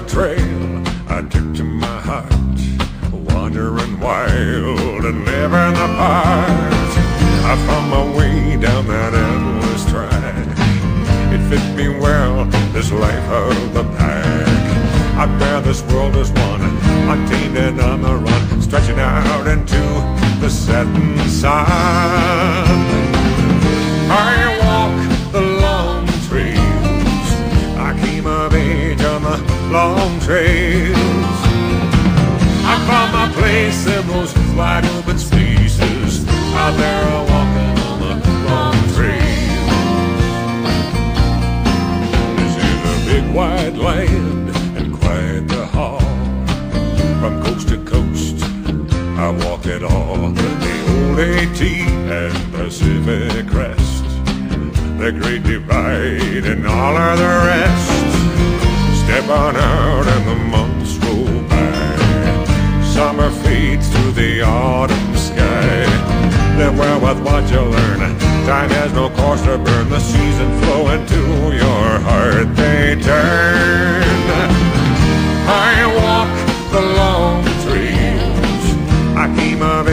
the trail I took to my heart, wandering wild and living apart. I found my way down that endless track. It fit me well, this life of the pack. I bear this world as one, untamed and on the run, stretching out into the setting sun. I walk the long trails. I came of age on the long trails. I found my place in those wide open spaces out there walking on the long trails. This is a big wide land and quite the haul. From coast to coast, I walk it all. The old AT and Pacific Crest, the Great Divide and all of the rest. On out and the months roll by. Summer fades to the autumn sky. Live well with what you learn. Time has no course to burn. The season flow into your heart. They turn. I walk the long trails. I came of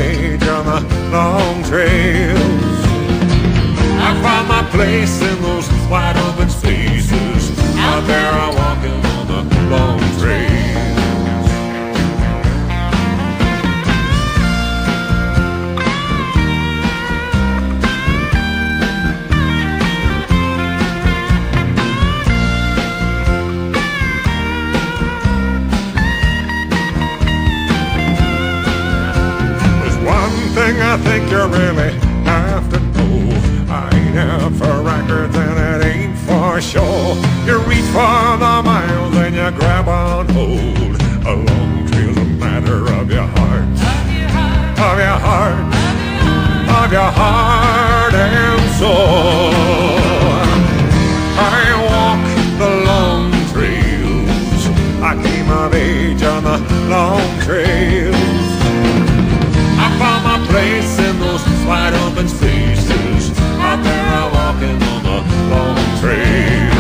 thing I think you really have to know. I ain't out for records and it ain't for show. You reach for the miles and you grab on hold. A long trail's a matter of your heart, of your heart, of your heart and soul. I walk the long trails. I came of age on the long trails. I found place in those wide open spaces. Out there, I'm walking on the long trail.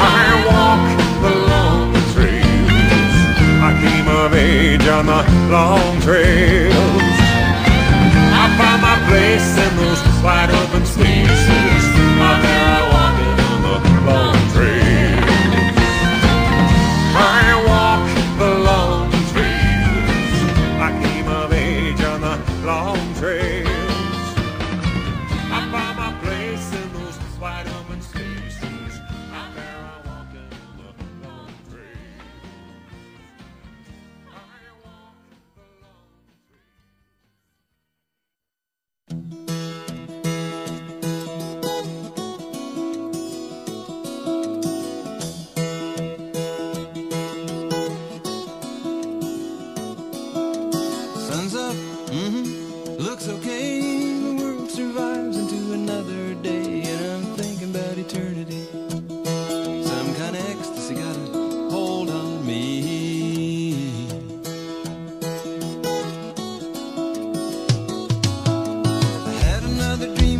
I walk the long trails. I came of age on the long trails.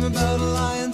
About a at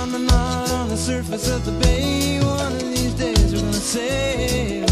On the knot on the surface of the bay. One of these days we're gonna sail.